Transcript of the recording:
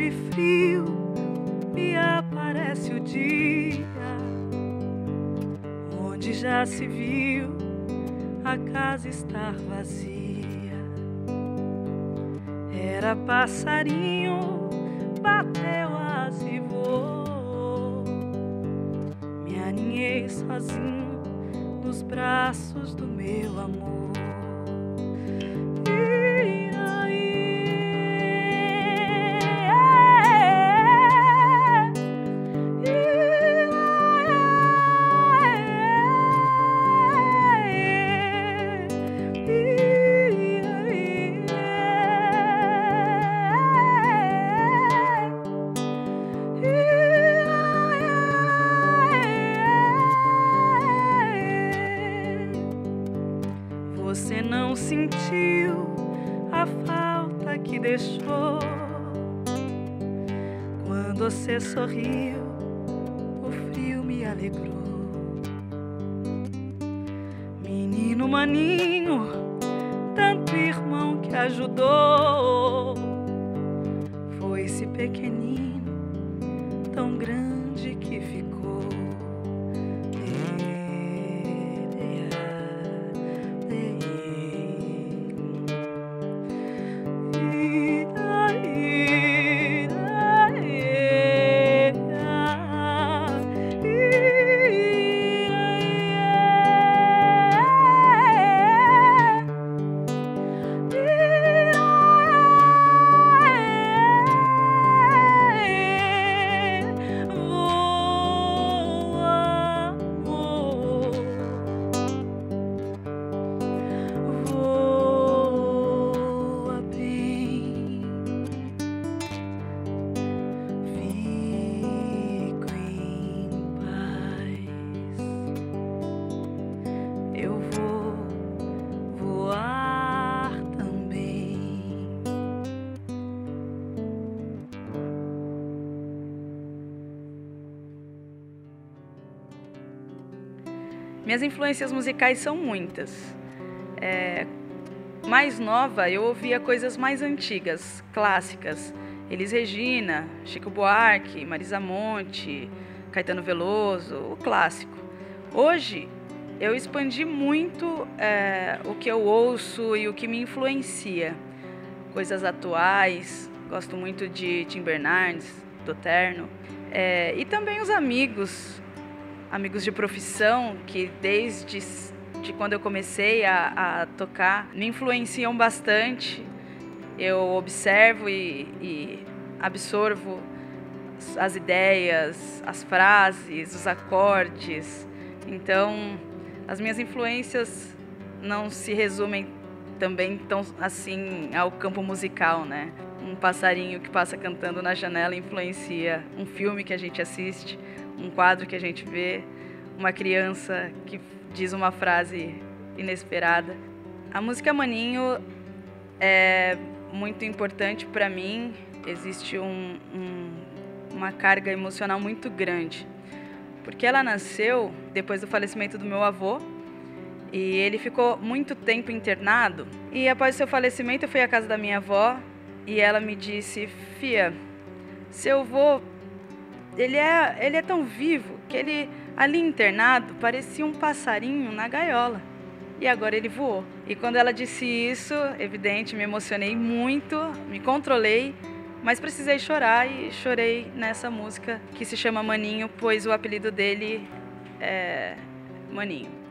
e frio, me aparece o dia onde já se viu a casa estar vazia. Era passarinho, bateu asa e voou. Me aninhei sozinho nos braços do meu amor. Sentiu a falta que deixou quando você sorriu, o frio me alegrou. Menino maninho, tanto irmão que ajudou, foi esse pequenino tão grande que ficou. Eu vou voar também. Minhas influências musicais são muitas. É, mais nova, eu ouvia coisas mais antigas, clássicas. Elis Regina, Chico Buarque, Marisa Monte, Caetano Veloso, o clássico. Hoje, eu expandi muito é, o que eu ouço e o que me influencia. Coisas atuais, gosto muito de Tim Bernardes, do Terno. É, e também os amigos, amigos de profissão, que desde de quando eu comecei a, a tocar me influenciam bastante. Eu observo e, e absorvo as ideias, as frases, os acordes. Então, as minhas influências não se resumem também tão assim ao campo musical, né? Um passarinho que passa cantando na janela influencia um filme que a gente assiste, um quadro que a gente vê, uma criança que diz uma frase inesperada. A música Maninho é muito importante para mim. Existe um, um, uma carga emocional muito grande, porque ela nasceu depois do falecimento do meu avô e ele ficou muito tempo internado. E após seu falecimento, eu fui à casa da minha avó e ela me disse: "Fia, seu avô, ele é, ele é tão vivo que ele ali internado parecia um passarinho na gaiola. E agora ele voou. E quando ela disse isso, evidente, me emocionei muito, me controlei, mas precisei chorar e chorei nessa música que se chama Maninho, pois o apelido dele é Maninho.